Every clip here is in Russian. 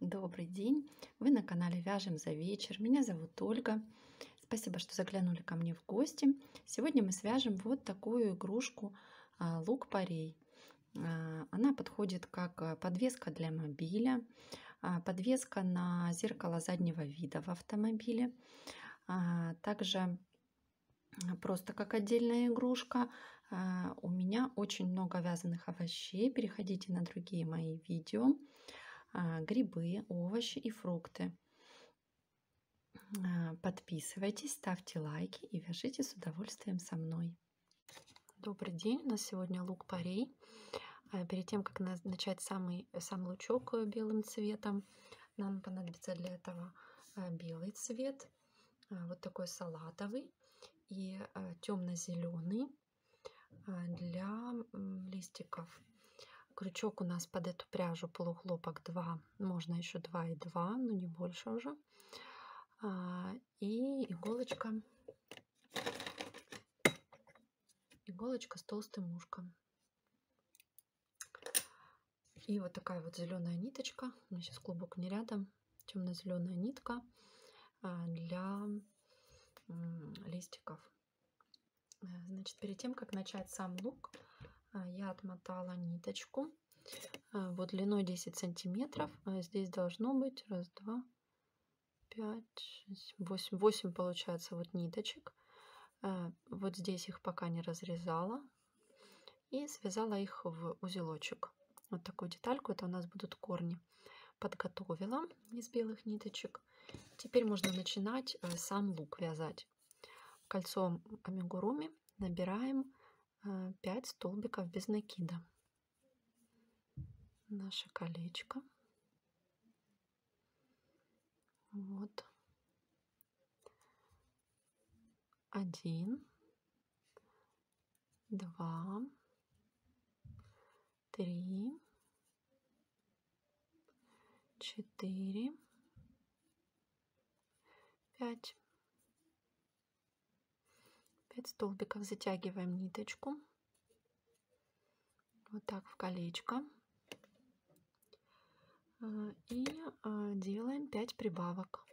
Добрый день! Вы на канале Вяжем за вечер. Меня зовут Ольга. Спасибо, что заглянули ко мне в гости. Сегодня мы свяжем вот такую игрушку а, лук-порей. А, она подходит как а, подвеска для мобиля, подвеска на зеркало заднего вида в автомобиле, также просто как отдельная игрушка. У меня очень много вязаных овощей. Переходите на другие мои видео. А, грибы, овощи и фрукты. А, подписывайтесь, ставьте лайки и вяжите с удовольствием со мной. Добрый день, у нас сегодня лук-порей. А, перед тем, как начать самый, сам лучок э, белым цветом, нам понадобится для этого белый цвет, вот такой салатовый и темно-зеленый для листиков. Крючок у нас под эту пряжу полухлопок 2, можно еще 2 и 2, но не больше уже. А, и иголочка, иголочка с толстым ушком. И вот такая вот зеленая ниточка, у меня сейчас клубок не рядом, темно-зеленая нитка а, для листиков. Э, значит, перед тем, как начать сам лук, я отмотала ниточку а, вот длиной 10 сантиметров. А здесь должно быть раз, два, пять, восемь, восемь получается вот ниточек. Вот здесь их пока не разрезала и связала их в узелочек. Вот такую детальку, это у нас будут корни. Подготовила из белых ниточек. Теперь можно начинать сам лук вязать. Кольцом амигуруми набираем 5 столбиков без накида. Наше колечко. Вот. Один, два, три, четыре, пять. 5 столбиков затягиваем ниточку. Вот так в колечко. А, и а, делаем 5 прибавок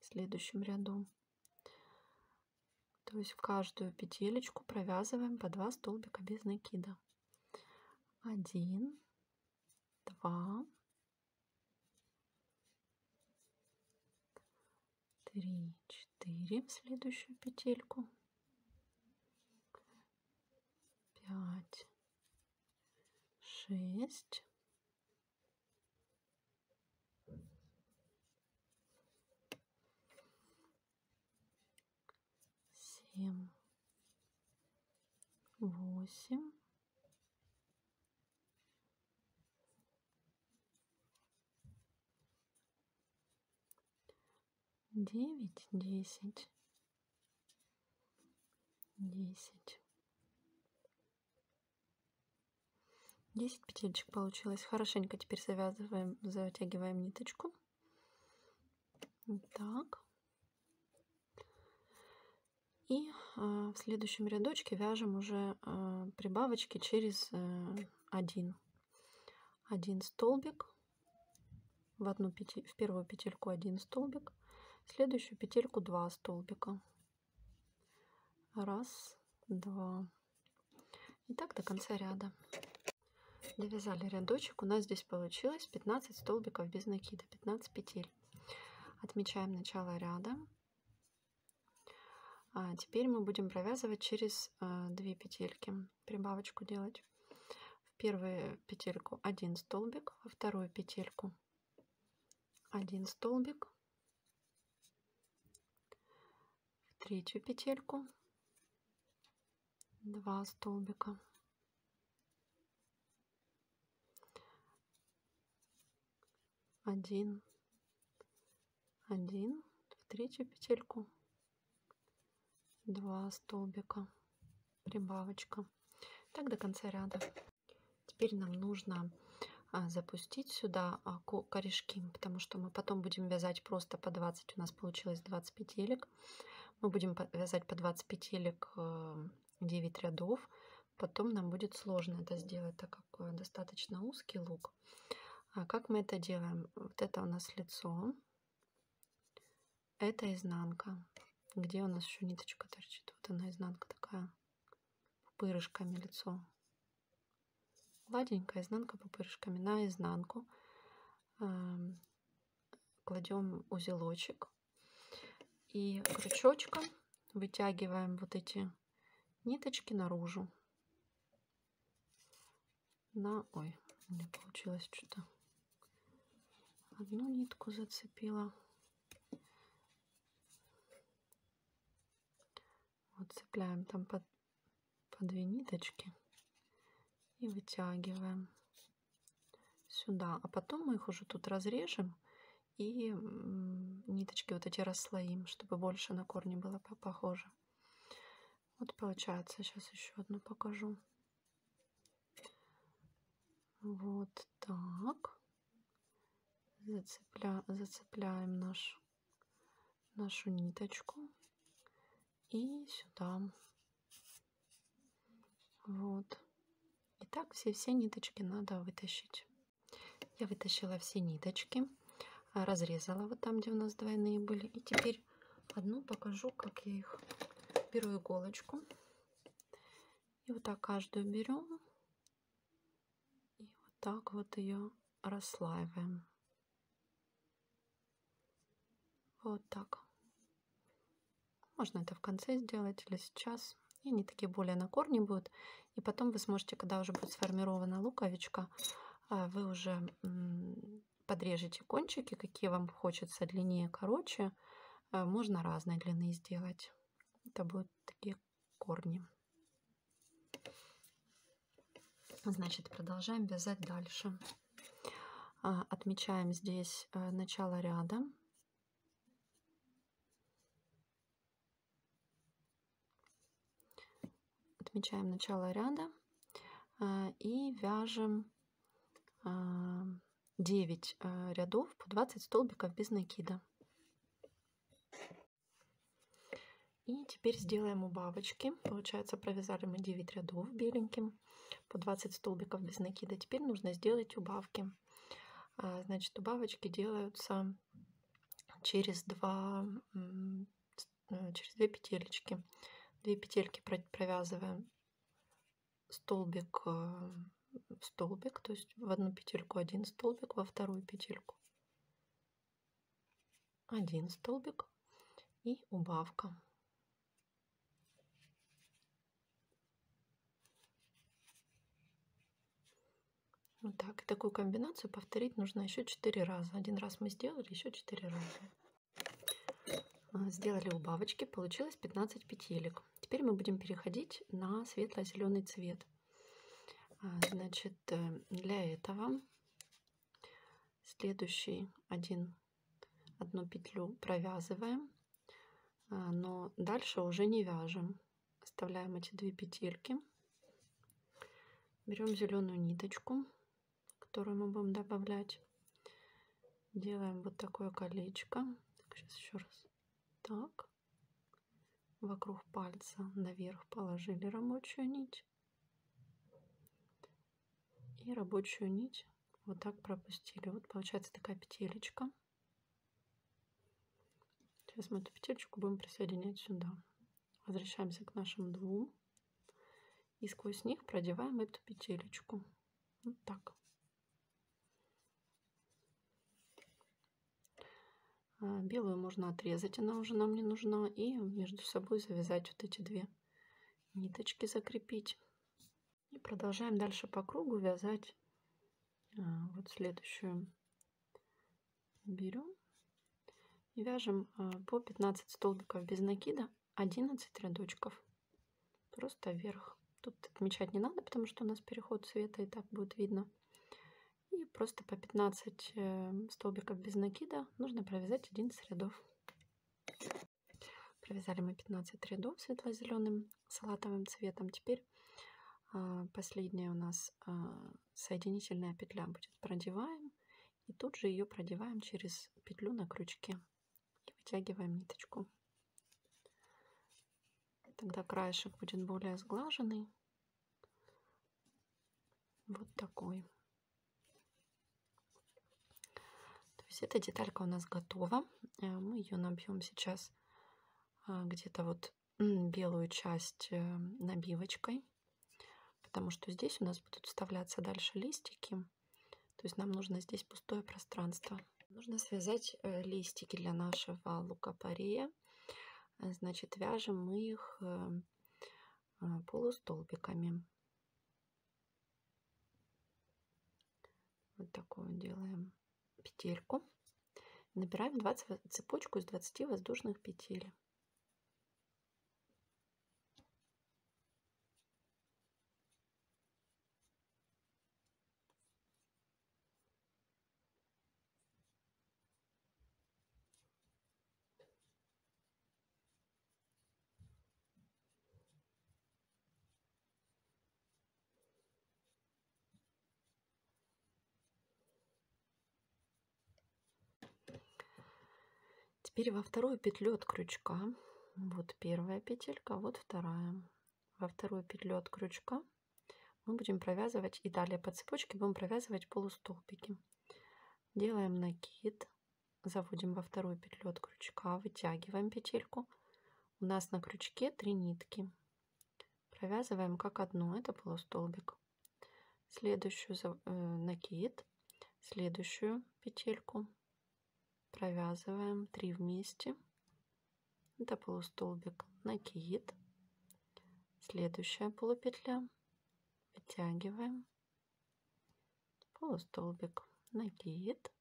в следующем ряду. То есть в каждую петелечку провязываем по 2 столбика без накида. 1 2 3 4 в следующую петельку пять, шесть, семь, восемь, девять, десять, десять. 10 петелечек получилось. Хорошенько теперь завязываем, затягиваем ниточку. Так. И э, в следующем рядочке вяжем уже э, прибавочки через э, один. Один столбик. В, одну петель, в первую петельку один столбик. В следующую петельку два столбика. Раз, два. И так до конца ряда довязали рядочек у нас здесь получилось 15 столбиков без накида 15 петель. Отмечаем начало ряда. А теперь мы будем провязывать через а, 2 петельки прибавочку делать. В первую петельку 1 столбик во вторую петельку 1 столбик. В третью петельку 2 столбика один, один, в третью петельку, два столбика, прибавочка. Так до конца ряда. Теперь нам нужно а, запустить сюда а, корешки, потому что мы потом будем вязать просто по 20. У нас получилось 20 петелек. Мы будем вязать по 20 петелек 9 э, рядов. Потом нам будет сложно это сделать, так как э, достаточно узкий лук. А как мы это делаем? Вот это у нас лицо. Это изнанка. Где у нас еще ниточка торчит? Вот она изнанка такая. Пупырышками лицо. Гладенькая изнанка пупырышками. На изнанку эм, кладем узелочек. И крючочком вытягиваем вот эти ниточки наружу. На... Ой, не получилось что-то. Одну нитку зацепила. Вот цепляем там по, по две ниточки и вытягиваем сюда. А потом мы их уже тут разрежем и ниточки вот эти расслоим, чтобы больше на корни было похоже. Вот получается, сейчас еще одну покажу. Вот так. Зацепля, зацепляем наш, нашу ниточку и сюда. Вот. И так все-все ниточки надо вытащить. Я вытащила все ниточки, разрезала вот там, где у нас двойные были. И теперь одну покажу, как я их беру иголочку. И вот так каждую берем. И вот так вот ее расслаиваем. Вот так. Можно это в конце сделать или сейчас. И они такие более на корне будут. И потом вы сможете, когда уже будет сформирована луковичка, а, вы уже подрежете кончики, какие вам хочется длиннее, короче. А, можно разной длины сделать. Это будут такие корни. Значит, продолжаем вязать дальше. А, отмечаем здесь начало ряда. Отмечаем начало ряда а, и вяжем 9 а, а, рядов по 20 столбиков без накида. И теперь сделаем убавочки. Получается, провязали мы 9 рядов беленьким по 20 столбиков без накида. Теперь нужно сделать убавки. Значит, убавочки делаются через 2, э, через 2 петелечки. 2 петельки провязываем столбик э, столбик, то есть в одну петельку один столбик, во вторую петельку один столбик и убавка. Вот так. И такую комбинацию повторить нужно еще 4 раза. Один раз мы сделали, еще 4 раза. А, сделали убавочки, получилось 15 петелек. Теперь мы будем переходить на светло-зеленый цвет. А, значит, э, для этого следующий один, одну петлю провязываем, а, но дальше уже не вяжем. Оставляем эти две петельки. Берем зеленую ниточку, которую мы будем добавлять. Делаем вот такое колечко. Так, сейчас еще раз. Так вокруг пальца наверх положили рабочую нить и рабочую нить вот так пропустили. Вот получается такая петелечка. Сейчас мы эту петелечку будем присоединять сюда. Возвращаемся к нашим двум и сквозь них продеваем эту петелечку. Вот так. Белую можно отрезать, она уже нам не нужна. И между собой завязать вот эти две ниточки, закрепить. И продолжаем дальше по кругу вязать а, вот следующую. Берем и вяжем а, по 15 столбиков без накида 11 рядочков. Просто вверх. Тут отмечать не надо, потому что у нас переход цвета и так будет видно. Просто по 15 эм, столбиков без накида нужно провязать 11 рядов. Провязали мы 15 рядов светло-зеленым салатовым цветом. Теперь а, последняя у нас а, соединительная петля будет. Продеваем и тут же ее продеваем через петлю на крючке и вытягиваем ниточку. Тогда краешек будет более сглаженный. Вот такой. Есть эта деталька у нас готова. Э, мы ее набьем сейчас а, где-то вот белую часть э, набивочкой, потому что здесь у нас будут вставляться дальше листики. То есть нам нужно здесь пустое пространство. Нужно связать э, листики для нашего лукопария. Значит, вяжем мы их полустолбиками. Вот такую делаем петельку. Набираем 20, цепочку из 20 воздушных петель. Теперь во вторую петлю от крючка, вот первая петелька, вот вторая. Во вторую петлю от крючка мы будем провязывать и далее по цепочке будем провязывать полустолбики. Делаем накид, заводим во вторую петлю от крючка, вытягиваем петельку. У нас на крючке три нитки. Провязываем как одну, это полустолбик. Следующую э, накид, следующую петельку провязываем 3 вместе. Это полустолбик накид. Следующая полупетля. Вытягиваем. Полустолбик накид.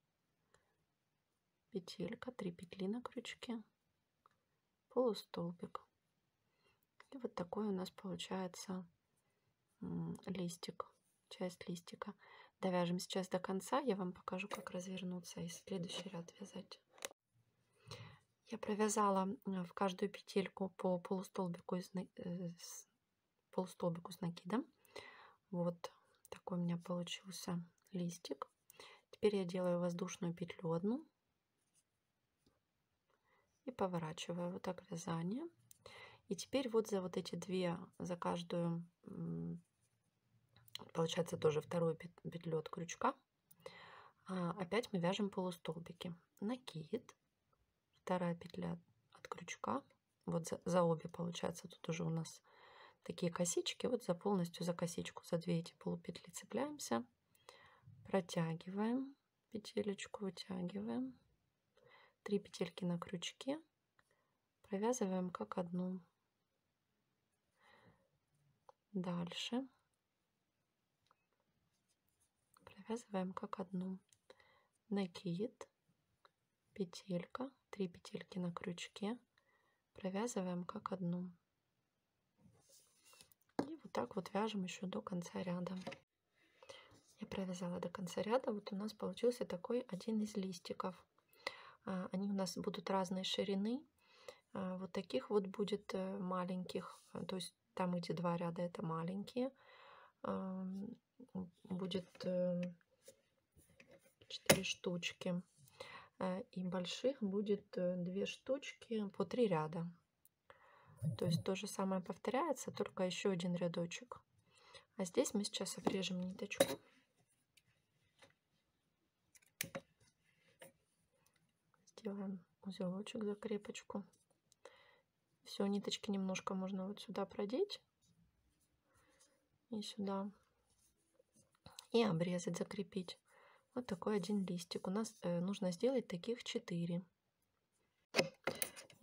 Петелька 3 петли на крючке. Полустолбик. И вот такой у нас получается листик часть листика Довяжем сейчас до конца, я вам покажу, как развернуться и следующий ряд вязать. Я провязала э, в каждую петельку по полустолбику, из, э, полустолбику с накидом. Вот такой у меня получился листик. Теперь я делаю воздушную петлю одну и поворачиваю вот так вязание. И теперь вот за вот эти две, за каждую получается тоже вторую петлю от крючка. А, опять мы вяжем полустолбики. Накид. Вторая петля от крючка. Вот за, за обе получается тут уже у нас такие косички. Вот за полностью за косичку за две эти полупетли цепляемся. Протягиваем петелечку вытягиваем. Три петельки на крючке. Провязываем как одну. Дальше провязываем как одну. Накид петелька. 3 петельки на крючке. Провязываем как одну. И вот так вот вяжем еще до конца ряда. Я провязала до конца ряда. Вот у нас получился такой один из листиков. А, они у нас будут разной ширины. А, вот таких вот будет э, маленьких. То есть там где два ряда это маленькие будет 4 э, штучки. Э, и больших будет 2 штучки по 3 ряда. То есть то же самое повторяется только еще один рядочек. А здесь мы сейчас обрежем ниточку. Сделаем узелочек закрепочку все ниточки немножко можно вот сюда продеть. И сюда и обрезать, закрепить. Вот такой один листик. У нас э, нужно сделать таких 4.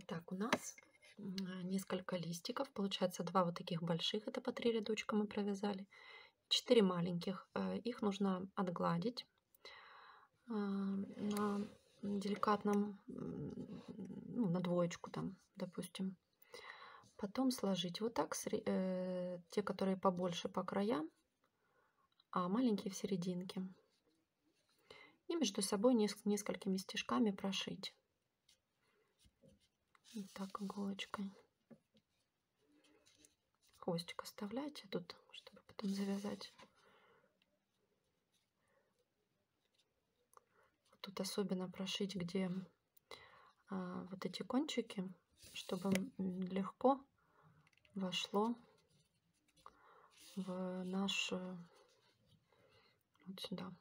Так, у нас несколько листиков. Получается два вот таких больших, это по три рядочка мы провязали. Четыре маленьких. Э, их нужно отгладить э, на деликатном, ну, на двоечку там, допустим. Потом сложить вот так, э, те, которые побольше по краям, а маленькие в серединке. И между собой несколькими стежками прошить. Вот так иголочкой. Хвостик оставляйте тут, чтобы потом завязать. Тут особенно прошить, где а, вот эти кончики, чтобы легко вошло в наш вот сюда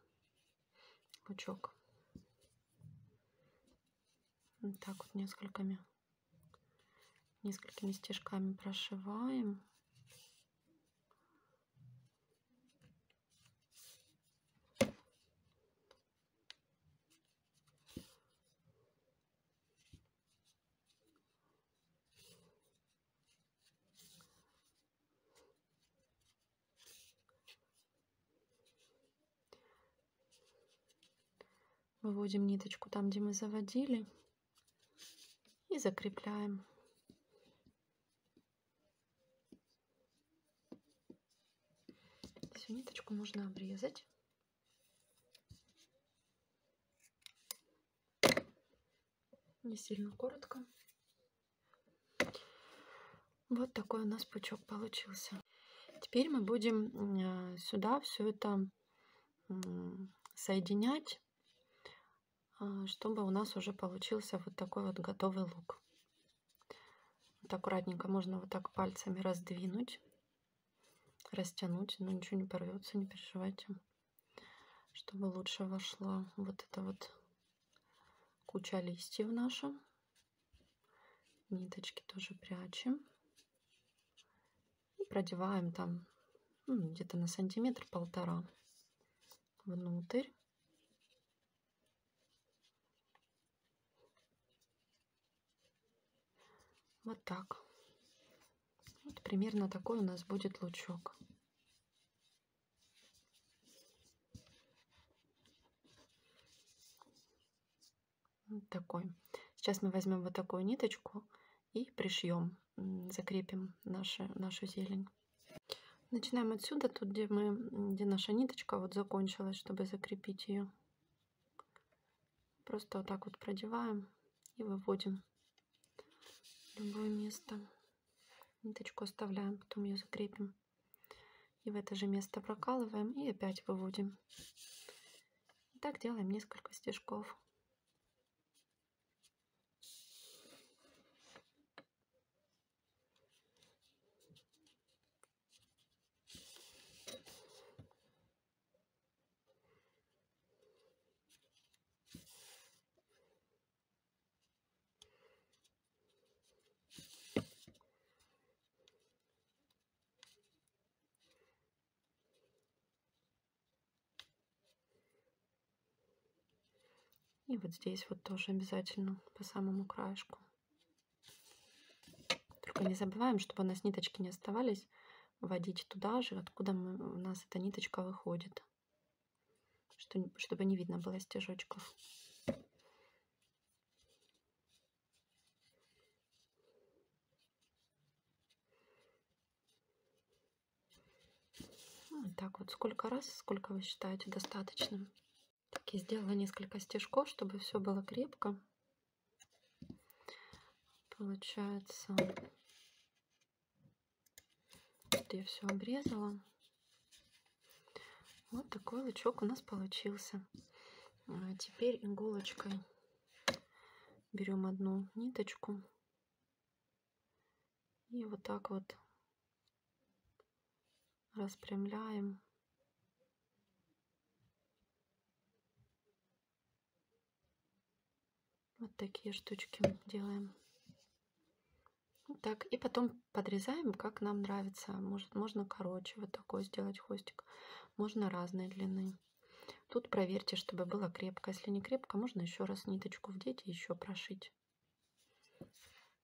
лучок. Вот так вот несколькими, несколькими стежками прошиваем. Выводим ниточку там, где мы заводили. И закрепляем. Всю ниточку можно обрезать. Не сильно коротко. Вот такой у нас пучок получился. Теперь мы будем э, сюда все это соединять чтобы у нас уже получился вот такой вот готовый лук. Вот аккуратненько можно вот так пальцами раздвинуть, растянуть, но ничего не порвется, не переживайте, чтобы лучше вошла вот эта вот куча листьев наша. Ниточки тоже прячем. И продеваем там ну, где-то на сантиметр-полтора внутрь. Вот так. Вот примерно такой у нас будет лучок. Вот такой. Сейчас мы возьмем вот такую ниточку и пришьем, закрепим наши, нашу зелень. Начинаем отсюда, тут где, мы, где наша ниточка вот закончилась, чтобы закрепить ее. Просто вот так вот продеваем и выводим любое место. Ниточку оставляем, потом ее закрепим. И в это же место прокалываем и опять выводим. Так делаем несколько стежков. И вот здесь вот тоже обязательно по самому краешку. Только не забываем, чтобы у нас ниточки не оставались, вводить туда же, откуда мы, у нас эта ниточка выходит. Что, чтобы не видно было стежочков. Вот так вот. Сколько раз, сколько вы считаете достаточным? Так, я сделала несколько стежков, чтобы все было крепко. Получается, вот я все обрезала. Вот такой лучок у нас получился. А теперь иголочкой берем одну ниточку и вот так вот распрямляем Вот такие штучки делаем. Так. И потом подрезаем, как нам нравится. Может, можно короче вот такой сделать хвостик. Можно разной длины. Тут проверьте, чтобы было крепко. Если не крепко, можно еще раз ниточку вдеть и еще прошить.